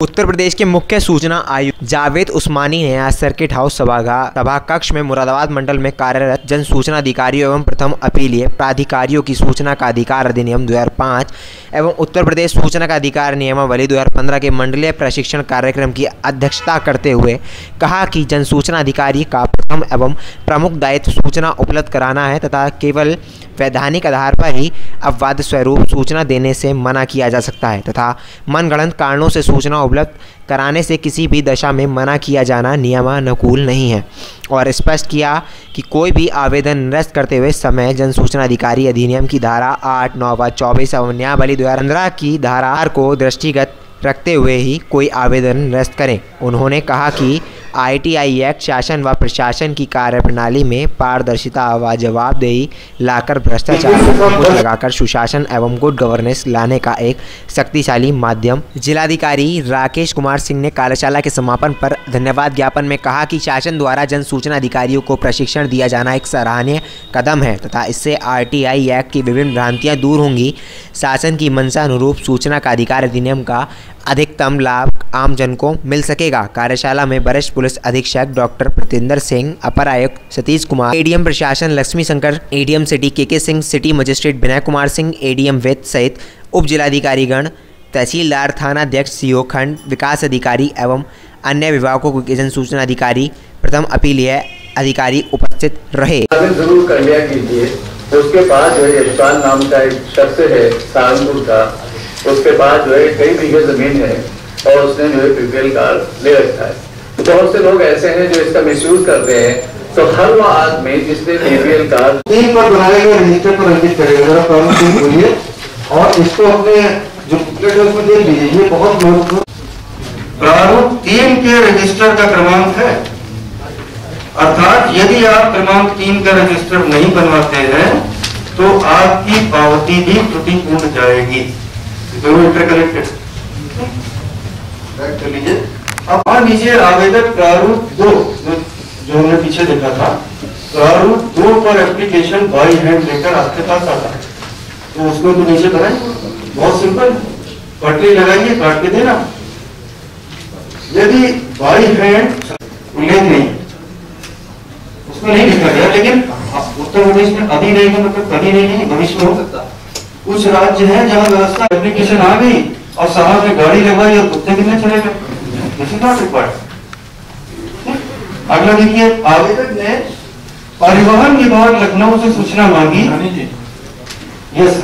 उत्तर प्रदेश के मुख्य सूचना आयुक्त जावेद उस्मानी ने आज सर्किट हाउस सभागार सभा कक्ष में मुरादाबाद मंडल में कार्यरत जन सूचना अधिकारियों एवं प्रथम अपीलीय प्राधिकारियों की सूचना का अधिकार अधिनियम 2005 एवं उत्तर प्रदेश सूचना का अधिकार नियमावली 2015 के मंडलीय प्रशिक्षण कार्यक्रम की अध्यक्षता करते हुए कहा कि जन सूचना अधिकारी का प्रथम एवं प्रमुख दायित्व सूचना उपलब्ध कराना है तथा केवल वैधानिक आधार पर ही अपवाद स्वरूप सूचना देने से मना किया जा सकता है तथा मनगणन कारणों से सूचना उपलब्ध कराने से किसी भी दशा में मना किया जाना नियमानुकूल नहीं है। और स्पष्ट किया कि कोई भी आवेदन निरस्त करते हुए समय जन सूचना अधिकारी अधिनियम की धारा आठ, नौ व चौबीस एवं न्यायावली दो हज़ार की धारा को दृष्टिगत रखते हुए ही कोई आवेदन निरस्त करें। उन्होंने कहा कि आईटीआई एक्ट शासन व प्रशासन की कार्यप्रणाली में पारदर्शिता व जवाबदेही लाकर भ्रष्टाचार को लगाकर सुशासन एवं गुड गवर्नेंस लाने का एक शक्तिशाली माध्यम जिलाधिकारी राकेश कुमार सिंह ने कार्यशाला के समापन पर धन्यवाद ज्ञापन में कहा कि शासन द्वारा जन सूचना अधिकारियों को प्रशिक्षण दिया जाना एक सराहनीय कदम है तथा इससे आरटीआई एक्ट की विभिन्न भ्रांतियाँ दूर होंगी। शासन की मंशा अनुरूप सूचना का अधिकार अधिनियम का अधिकतम लाभ आमजन को मिल सकेगा। कार्यशाला में वरिष्ठ पुलिस अधीक्षक डॉक्टर प्रतिंदर सिंह, अपर आयुक्त सतीश कुमार एडीएम प्रशासन Lakshmi Shankar ADM city K K Singh, city magistrate Vinay Kumar Singh ADM Ved सहित उप जिलाधिकारीगण, तहसीलदार थाना अध्यक्ष सीओ खंड, विकास अधिकारी एवं अन्य विभागों के जन सूचना अधिकारी, प्रथम अपीलीय अधिकारी उपस्थित रहे। ज़रूर कर लिया कीजिए उसके बाद जो है नाम का एक शख्स है सहारनपुर का। उसके बाद जो है कई बीघे ज़मीन है। और उसने जो है बीपीएल कार्ड ले रखा है। बहुत से लोग ऐसे हैं जो इसका मिसयूज करते हैं। तो हर वो आदमी जिसने बीपीएल कार्ड तीन पर बोलिए। और इसको अपने जो बुकलेट लीजिए। ये बहुत प्रारूप तीन के रजिस्टर का क्रमांक है। अर्थात यदि आप क्रमांक तीन का रजिस्टर नहीं बनवाते हैं तो आपकी पावती भी त्रुटिपूर्ण जाएगी। दोनों इंटरकनेक्टेड कर लीजिए। अब मान लीजिए आवेदक प्रारूप दो, जो हमने पीछे देखा था, प्रारूप दो पर एप्लीकेशन बाई हैंड लेकर आपके पास आता है। तो उसमें तो नीचे बनाए। बहुत सिंपल पटरी लगाइए काट के देना। यदि बाई हैंड उल्लेख नहीं उसमें नहीं लिखा गया, लेकिन उत्तर प्रदेश में अभी नहीं है मतलब कभी नहीं है, भविष्य में हो सकता कुछ राज्य हैं जहाँ व्यवस्था एप्लीकेशन आ गई और समाज में गाड़ी लगवाई और कुत्ते कितने चले गए? दिस इज़ नॉट रिक्वायर्ड अगला देखिए आवेदक ने परिवहन विभाग लखनऊ से सूचना मांगी। यस